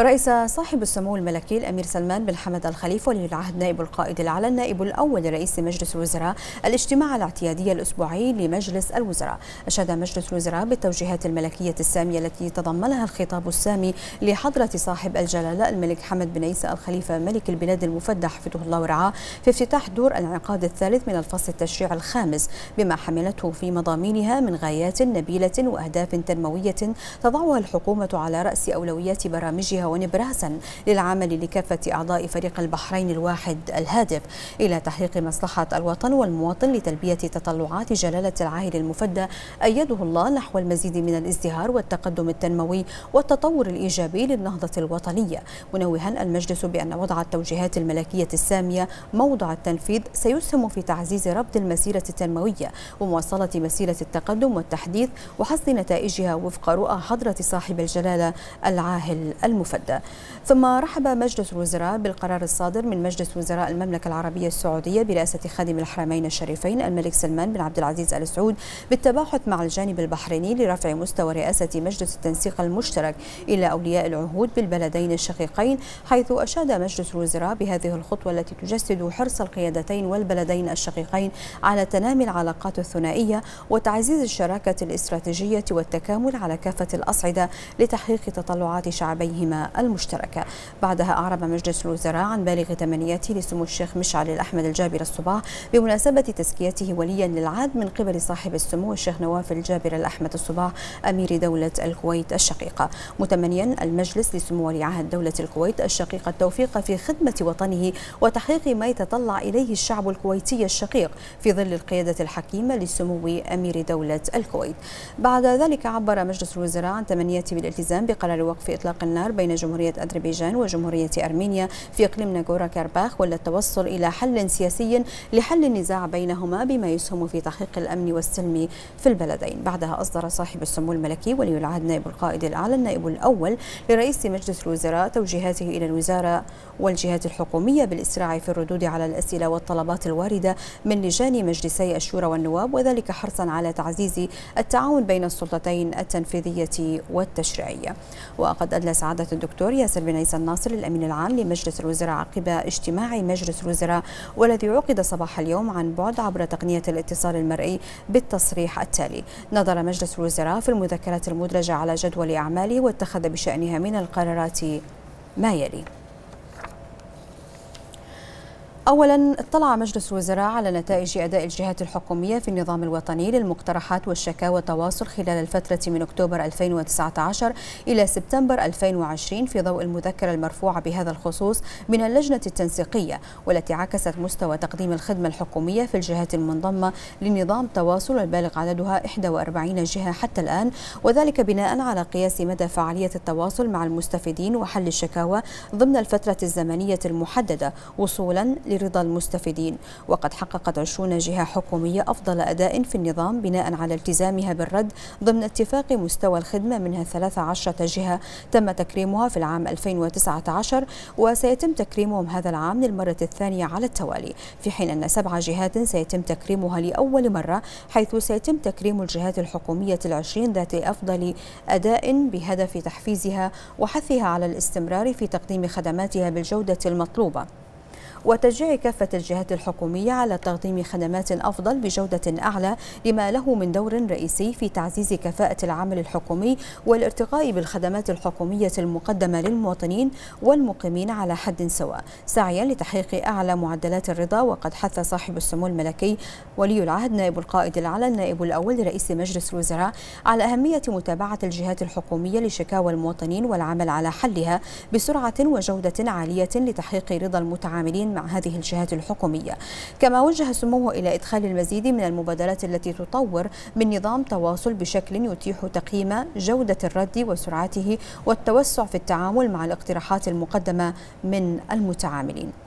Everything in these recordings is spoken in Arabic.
رئيس صاحب السمو الملكي الأمير سلمان بن حمد الخليفة ولي العهد نائب القائد الأعلى النائب الأول لرئيس مجلس الوزراء الاجتماع الاعتيادي الأسبوعي لمجلس الوزراء. أشاد مجلس الوزراء بالتوجيهات الملكية السامية التي تضمنها الخطاب السامي لحضرة صاحب الجلالة الملك حمد بن عيسى الخليفة ملك البلاد المفدى حفظه الله ورعاه في افتتاح دور الانعقاد الثالث من الفصل التشريع الخامس بما حملته في مضامينها من غايات نبيلة وأهداف تنموية تضعها الحكومة على رأس أولويات برامجها ونبراسا للعمل لكافة أعضاء فريق البحرين الواحد الهادف إلى تحقيق مصلحة الوطن والمواطن لتلبية تطلعات جلالة العاهل المفدى أيده الله نحو المزيد من الازدهار والتقدم التنموي والتطور الإيجابي للنهضة الوطنية. منوها المجلس بأن وضع التوجيهات الملكية السامية موضع التنفيذ سيسهم في تعزيز ربط المسيرة التنموية ومواصلة مسيرة التقدم والتحديث وحسن نتائجها وفق رؤى حضرة صاحب الجلالة العاهل المفدى. المفدى ثم رحب مجلس الوزراء بالقرار الصادر من مجلس وزراء المملكة العربية السعودية برئاسة خادم الحرمين الشريفين الملك سلمان بن عبد العزيز آل سعود بالتباحث مع الجانب البحريني لرفع مستوى رئاسة مجلس التنسيق المشترك إلى أولياء العهود بالبلدين الشقيقين حيث أشاد مجلس الوزراء بهذه الخطوة التي تجسد حرص القيادتين والبلدين الشقيقين على تنامي العلاقات الثنائية وتعزيز الشراكة الاستراتيجية والتكامل على كافة الأصعدة لتحقيق تطلعات شعبيهما. المشتركة. بعدها أعرب مجلس الوزراء عن بالغ تمنياته لسمو الشيخ مشعل الأحمد الجابر الصباح بمناسبة تزكيته وليا للعهد من قبل صاحب السمو الشيخ نواف الجابر الأحمد الصباح أمير دولة الكويت الشقيقة. متمنيا المجلس لسمو ولي عهد دولة الكويت الشقيقة التوفيق في خدمة وطنه وتحقيق ما يتطلع إليه الشعب الكويتي الشقيق في ظل القيادة الحكيمة لسمو أمير دولة الكويت. بعد ذلك عبر مجلس الوزراء عن تمنياته بالالتزام بقرار وقف إطلاق النار بين جمهورية أذربيجان وجمهورية أرمينيا في إقليم ناغورا كارباخ والتوصل إلى حل سياسي لحل النزاع بينهما بما يسهم في تحقيق الأمن والسلم في البلدين. بعدها أصدر صاحب السمو الملكي ولي العهد نائب القائد الأعلى النائب الأول لرئيس مجلس الوزراء توجيهاته إلى الوزارة والجهات الحكومية بالإسراع في الردود على الأسئلة والطلبات الواردة من لجان مجلسي الشورى والنواب وذلك حرصا على تعزيز التعاون بين السلطتين التنفيذية والتشريعية. وقد أدلى سعادة الدكتور ياسر بن عيسى الناصر الأمين العام لمجلس الوزراء عقب اجتماع مجلس الوزراء والذي عقد صباح اليوم عن بعد عبر تقنية الاتصال المرئي بالتصريح التالي. نظر مجلس الوزراء في المذكرات المدرجة على جدول أعماله واتخذ بشأنها من القرارات ما يلي. أولا اطلع مجلس الوزراء على نتائج أداء الجهات الحكومية في النظام الوطني للمقترحات والشكاوى والتواصل خلال الفترة من أكتوبر 2019 إلى سبتمبر 2020 في ضوء المذكرة المرفوعة بهذا الخصوص من اللجنة التنسيقية والتي عكست مستوى تقديم الخدمة الحكومية في الجهات المنضمة لنظام تواصل البالغ عددها 41 جهة حتى الآن وذلك بناء على قياس مدى فعالية التواصل مع المستفيدين وحل الشكاوى ضمن الفترة الزمنية المحددة وصولا لرضا المستفيدين. وقد حققت 20 جهة حكومية أفضل أداء في النظام بناء على التزامها بالرد ضمن اتفاق مستوى الخدمة منها 13 جهة. تم تكريمها في العام 2019 وسيتم تكريمهم هذا العام للمرة الثانية على التوالي. في حين أن سبع جهات سيتم تكريمها لأول مرة حيث سيتم تكريم الجهات الحكومية العشرين ذات أفضل أداء بهدف تحفيزها وحثها على الاستمرار في تقديم خدماتها بالجودة المطلوبة. وتشجيع كافة الجهات الحكومية على تقديم خدمات أفضل بجودة أعلى لما له من دور رئيسي في تعزيز كفاءة العمل الحكومي والارتقاء بالخدمات الحكومية المقدمة للمواطنين والمقيمين على حد سواء. سعيا لتحقيق أعلى معدلات الرضا وقد حث صاحب السمو الملكي ولي العهد نائب القائد الأعلى النائب الأول لرئيس مجلس الوزراء على أهمية متابعة الجهات الحكومية لشكاوى المواطنين والعمل على حلها بسرعة وجودة عالية لتحقيق رضا المتعاملين مع هذه الجهات الحكومية. كما وجه سموه إلى إدخال المزيد من المبادرات التي تطور من نظام تواصل بشكل يتيح تقييم جودة الرد وسرعته والتوسع في التعامل مع الاقتراحات المقدمة من المتعاملين.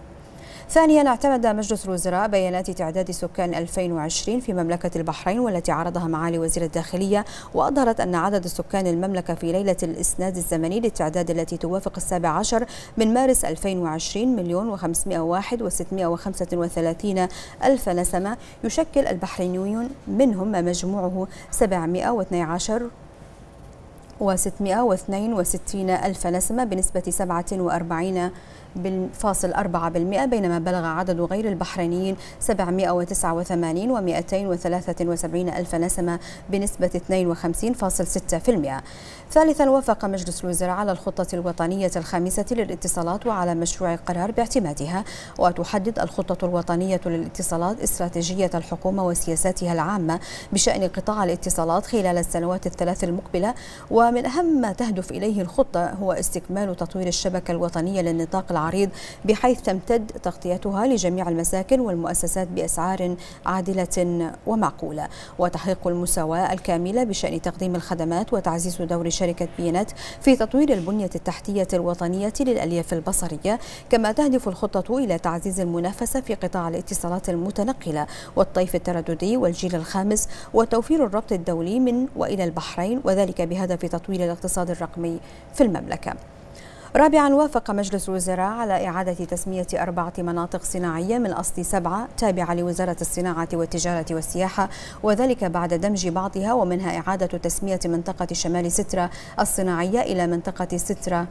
ثانيا اعتمد مجلس الوزراء بيانات تعداد سكان 2020 في مملكة البحرين والتي عرضها معالي وزير الداخلية وأظهرت أن عدد سكان المملكة في ليلة الإسناد الزمني للتعداد التي توافق السابع عشر من مارس 2020 مليون و501 و635 ألف نسمة يشكل البحرينيون منهم ما مجموعه 712 و662 ألف نسمة بنسبة 47 بالفاصل 4% بينما بلغ عدد غير البحرينيين 789 و273 ألف نسمة بنسبة 52.6% ثالثا وافق مجلس الوزراء على الخطة الوطنية الخامسة للاتصالات وعلى مشروع قرار باعتمادها وتحدد الخطة الوطنية للاتصالات استراتيجية الحكومة وسياساتها العامة بشأن قطاع الاتصالات خلال السنوات الثلاث المقبلة ومن أهم ما تهدف إليه الخطة هو استكمال تطوير الشبكة الوطنية للنطاق العريض بحيث تمتد تغطيتها لجميع المساكن والمؤسسات بأسعار عادلة ومعقولة. وتحقيق المساواة الكاملة بشأن تقديم الخدمات وتعزيز دور شركة بينت في تطوير البنية التحتية الوطنية للألياف البصرية. كما تهدف الخطة إلى تعزيز المنافسة في قطاع الاتصالات المتنقلة والطيف الترددي والجيل الخامس وتوفير الربط الدولي من وإلى البحرين وذلك بهدف تطوير الاقتصاد الرقمي في المملكة. رابعا وافق مجلس الوزراء على إعادة تسمية أربعة مناطق صناعية من أصل سبعة تابعة لوزارة الصناعة والتجارة والسياحة وذلك بعد دمج بعضها ومنها إعادة تسمية منطقة شمال سترة الصناعية إلى منطقة سترة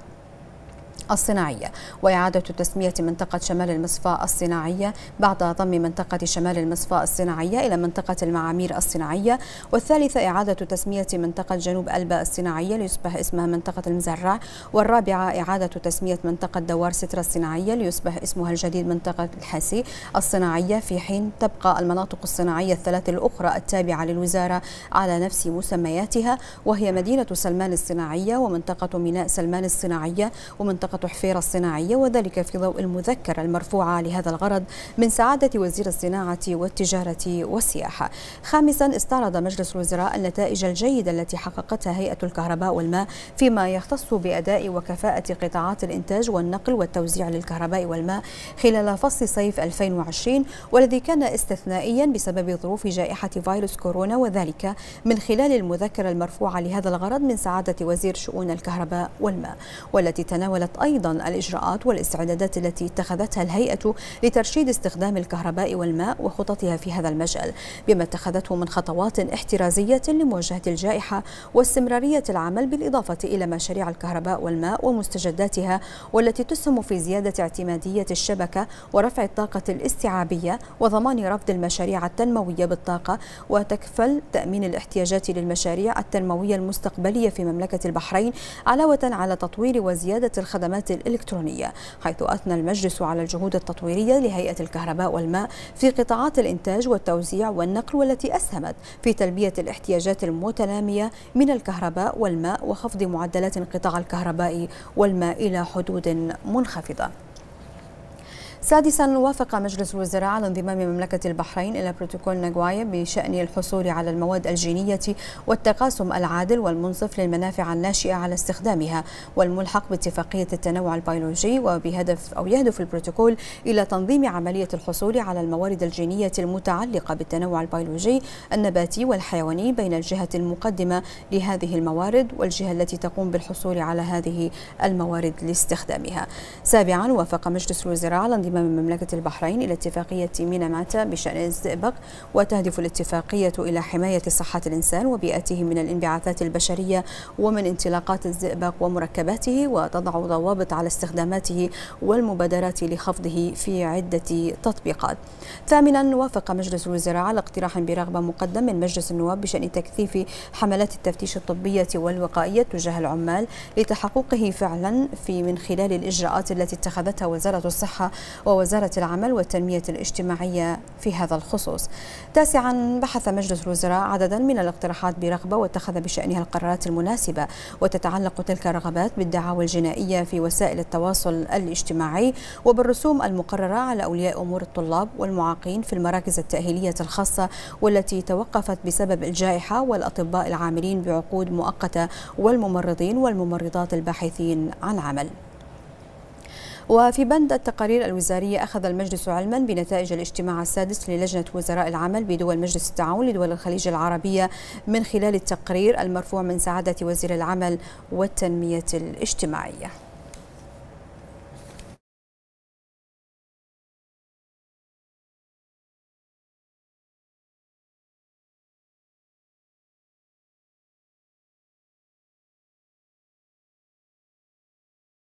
الصناعية وإعادة تسمية منطقة شمال المصفاة الصناعية بعد ضم منطقة شمال المصفاة الصناعية إلى منطقة المعامير الصناعية. والثالثة إعادة تسمية منطقة جنوب ألبا الصناعية ليصبح اسمها منطقة المزرع. والرابعة إعادة تسمية منطقة دوار سترة الصناعية ليصبح اسمها الجديد منطقة الحسي الصناعية. في حين تبقى المناطق الصناعية الثلاث الأخرى التابعة للوزارة على نفس مسمياتها وهي مدينة سلمان الصناعية ومنطقة ميناء سلمان الصناعية ومنطقة حفيرة الصناعية وذلك في ضوء المذكرة المرفوعة لهذا الغرض من سعادة وزير الصناعة والتجارة والسياحة خامسا استعرض مجلس الوزراء النتائج الجيدة التي حققتها هيئة الكهرباء والماء فيما يختص بأداء وكفاءة قطاعات الإنتاج والنقل والتوزيع للكهرباء والماء خلال فصل صيف 2020 والذي كان استثنائيا بسبب ظروف جائحة فيروس كورونا وذلك من خلال المذكرة المرفوعة لهذا الغرض من سعادة وزير شؤون الكهرباء والماء والتي تناولت أيضا الإجراءات والاستعدادات التي اتخذتها الهيئة لترشيد استخدام الكهرباء والماء وخططها في هذا المجال بما اتخذته من خطوات احترازية لمواجهة الجائحة واستمرارية العمل بالإضافة إلى مشاريع الكهرباء والماء ومستجداتها والتي تسهم في زيادة اعتمادية الشبكة ورفع الطاقة الاستيعابية وضمان رفض المشاريع التنموية بالطاقة وتكفل تأمين الاحتياجات للمشاريع التنموية المستقبلية في مملكة البحرين علاوة على تطوير وزيادة الخدمات الخدمات الإلكترونية حيث أثنى المجلس على الجهود التطويرية لهيئة الكهرباء والماء في قطاعات الإنتاج والتوزيع والنقل والتي أسهمت في تلبية الاحتياجات المتنامية من الكهرباء والماء وخفض معدلات انقطاع الكهرباء والماء إلى حدود منخفضة. سادسا وافق مجلس الوزراء على انضمام مملكة البحرين إلى بروتوكول ناغوايا بشأن الحصول على المواد الجينية والتقاسم العادل والمنصف للمنافع الناشئة على استخدامها والملحق باتفاقية التنوع البيولوجي وبهدف أو يهدف البروتوكول إلى تنظيم عملية الحصول على الموارد الجينية المتعلقة بالتنوع البيولوجي النباتي والحيواني بين الجهة المقدمة لهذه الموارد والجهة التي تقوم بالحصول على هذه الموارد لاستخدامها. سابعا وافق مجلس الوزراء على انضمام من مملكة البحرين إلى اتفاقية ميناماتا بشأن الزئبق وتهدف الاتفاقية إلى حماية صحة الإنسان وبيئته من الانبعاثات البشرية ومن انطلاقات الزئبق ومركباته وتضع ضوابط على استخداماته والمبادرات لخفضه في عدة تطبيقات. ثامنا وافق مجلس الوزراء على اقتراح برغبة مقدم من مجلس النواب بشأن تكثيف حملات التفتيش الطبية والوقائية تجاه العمال لتحققه فعلا في من خلال الإجراءات التي اتخذتها وزارة الصحة ووزارة العمل والتنمية الاجتماعية في هذا الخصوص. تاسعا بحث مجلس الوزراء عددا من الاقتراحات برغبة واتخذ بشأنها القرارات المناسبة وتتعلق تلك الرغبات بالدعاوى الجنائية في وسائل التواصل الاجتماعي وبالرسوم المقررة على أولياء أمور الطلاب والمعاقين في المراكز التأهيلية الخاصة والتي توقفت بسبب الجائحة والأطباء العاملين بعقود مؤقتة والممرضين والممرضات الباحثين عن عمل. وفي بند التقارير الوزارية أخذ المجلس علما بنتائج الاجتماع السادس للجنة وزراء العمل بدول مجلس التعاون لدول الخليج العربية من خلال التقرير المرفوع من سعادة وزير العمل والتنمية الاجتماعية.